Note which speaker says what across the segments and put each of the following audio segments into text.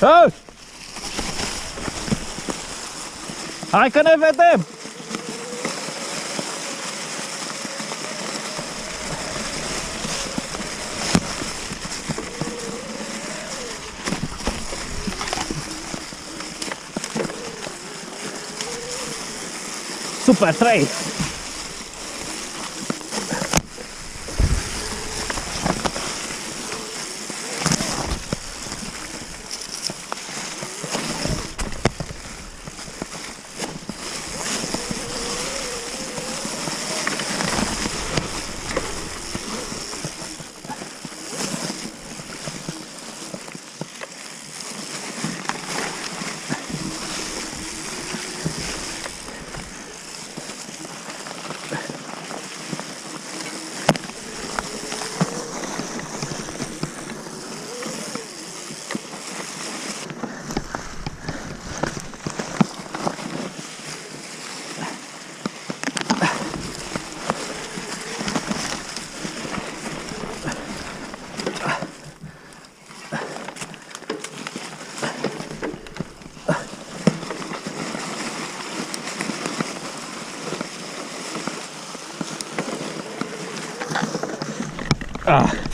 Speaker 1: Hă? Hai că ne vedem! Super 3! Ah.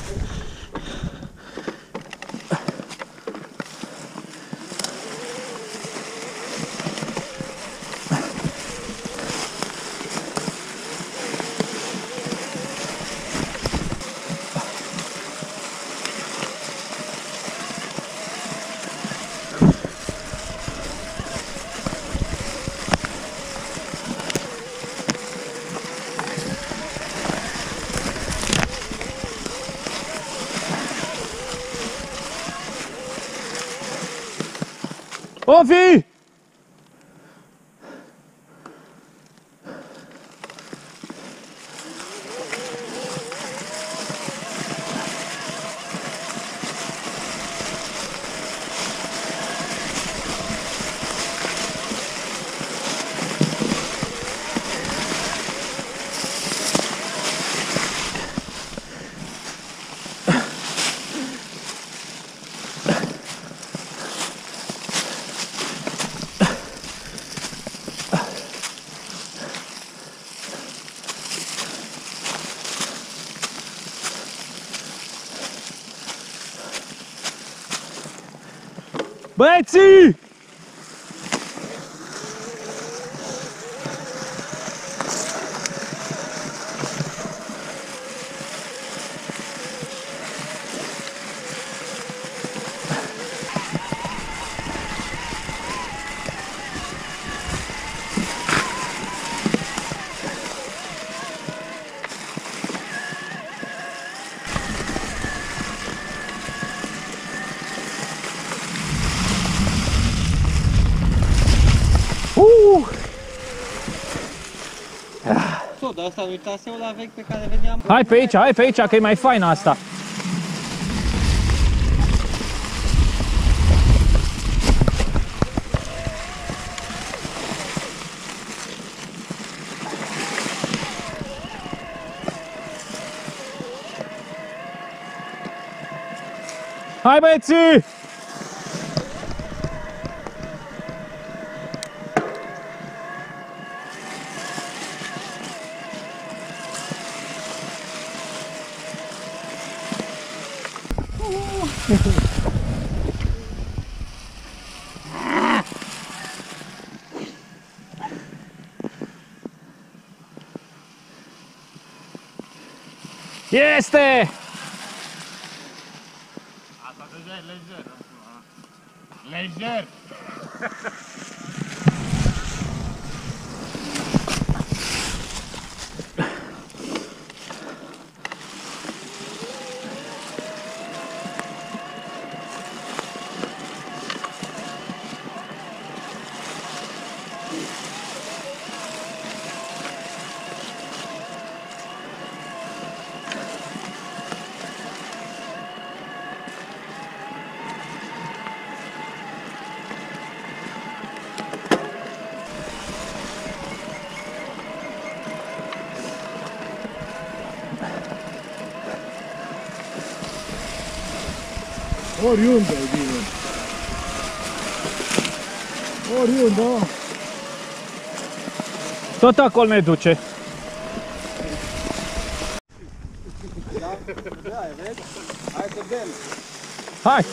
Speaker 1: Ouvi! Băieții!
Speaker 2: Dar asta nu traseul la vechi pe care veneam.
Speaker 1: Hai pe aici, hai pe aici, că e mai fain asta. Hai băieții! Este!
Speaker 3: Asta deja e lejer. Lejer.
Speaker 4: Oriunde e bine. Oriunde, mă.
Speaker 1: Tot acolo ne duce.
Speaker 2: Hai să vedem.
Speaker 1: Hai!